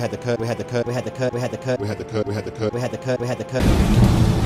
we had the cut, we had the cut, we had the cut, we had the cut, we had the cut, we had the cut, we had the cut, we had the cut.